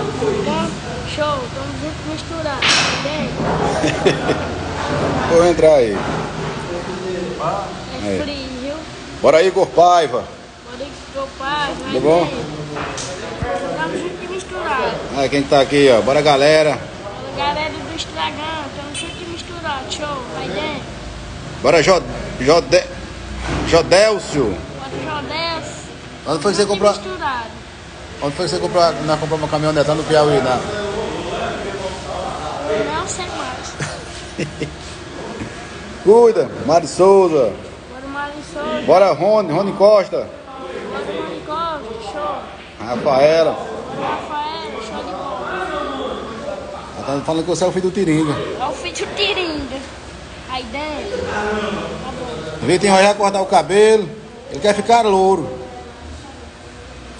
Bom, show, tamo junto misturado, bem? Vou entrar aí. É Aí. frio, viu? Bora Igor Paiva. Bora paz, vai Tudo bom? bem. Tamo junto e misturado. Aí quem tá aqui, ó. Bora galera. Fala, Galera do Estragão, tamo junto e misturado, show, vai dentro. Bora Jod... Jode... Jodélcio. Bora Jodés. Onde foi que você comprou? misturado. Onde foi que você comprou? Nós compramos uma caminhonete lá no Piauí, né? Não sei mais. Cuida, Mari Souza. Bora Mari Souza. Bora Rony, Rony Costa. Bora Mari Costa, show. Rafaela. Bora Rafael, show de bola. Ela tá falando que você é o filho do Tiringa. É o filho do Tiringa. Aí dentro. Tá bom. Vitinho vai já cortar o cabelo. Ele quer ficar louro.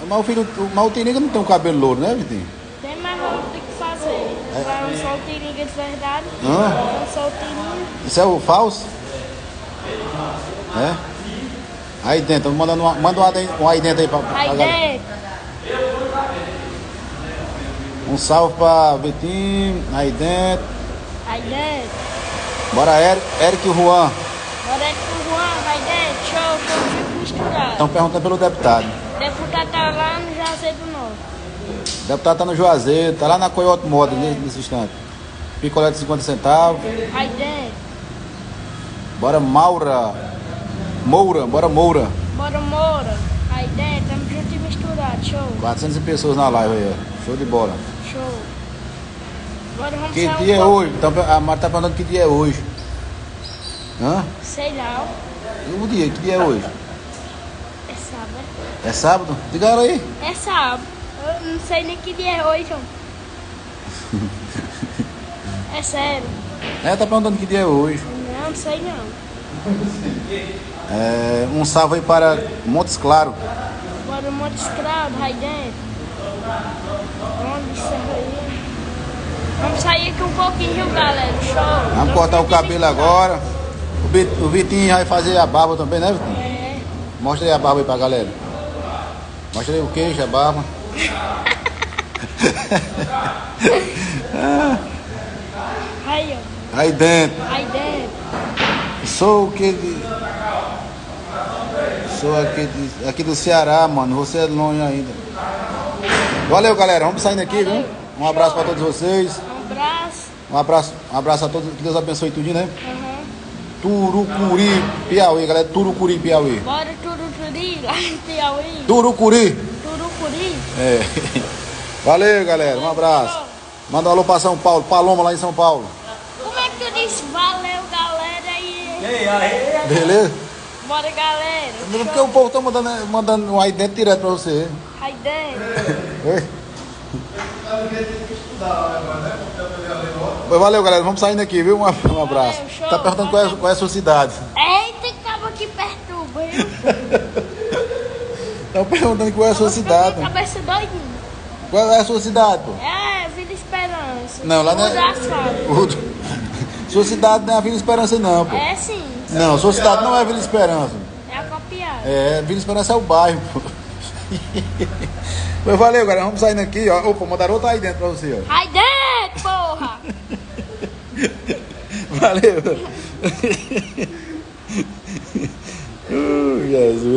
Mas o filho, mas o Tiringa não tem um cabelo louro, né, Vitinho? Tem mais nada do que fazer. Vai um só o Tiringa de verdade. Um só o Tiringa. Isso é o falso? É? Aí dentro, mandando uma, manda um aí- um aí dentro aí pra, pra Aí galera. Um salve pra Vitinho, aí dentro. Aí dentro. Bora Eric, Eric e Juan. Bora é com o Juan, vai dentro. Show, tamo junto misturado. Estão perguntando pelo deputado. Tá lá no Jazé do Norte. O deputado tá no Juazeiro, tá lá na Coyote Moda nesse, nesse instante. Picolé de 50 centavos. Aí dentro. Bora Maura. Moura, bora Moura. Bora Moura. Aí dentro, tamo junto e misturado. Show, 400 pessoas na live aí. Show de bola. show. Vamos Que sair um dia é hoje? Então, a Marta tá perguntando que dia é hoje. Hã? Sei lá, o dia? Que dia é hoje? É sábado. É? Diga ela aí. É sábado. Eu não sei nem que dia é hoje, não. É sério. Ela tá perguntando que dia é hoje. Não, não sei não. É, um salve aí para Montes Claro. Bora monte de escravo, aí dentro. Onde isso aí? Vamos sair aqui um pouquinho, galera? Show. Vamos cortar o cabelo agora. O Vitinho vai fazer a barba também, né, Vitinho? É. Mostra aí a barba aí pra galera. Mostra aí o queixo, a barba. Aí, ó. Aí dentro. Aí dentro. Sou o que de... Sou aqui, de- aqui do Ceará, mano. Você é longe ainda. Valeu, galera. Vamos saindo aqui, viu? Um abraço pra todos vocês. Um abraço. Um abraço, um abraço a todos. Que Deus abençoe tudinho, né? Aham. Turucuri, Piauí, galera. Turucuri, Piauí. Bora Turuturi, lá em Piauí. Turucuri. Turucuri. É. Valeu, galera. Um abraço. Manda um alô pra São Paulo. Paloma lá em São Paulo. Como é que tu disse valeu, galera? E... Beleza? Bora, galera. Porque Show. o povo tá mandando, mandando um aí dentro direto pra você. Aí dentro. Valeu, galera. Vamos saindo aqui, viu? Um um abraço. Valeu, show. Tá perguntando qual é, qual é a sua cidade. Eita, acaba aqui perturba? Estão perguntando qual é a sua cidade. Cabeça doidinha. Qual é a sua cidade, pô? É, Vila Esperança. Não, lá não é. Sua cidade não é a Vila Esperança, não, pô. É sim. Não, sua cidade não é Vila Esperança. É a copiada. É, Vila Esperança é o bairro, pô. Pois valeu, galera. Vamos saindo aqui, ó. Opa, mandaram outra aí dentro pra você, ó. Aí dentro, porra! Valeu. Uh, Jesus.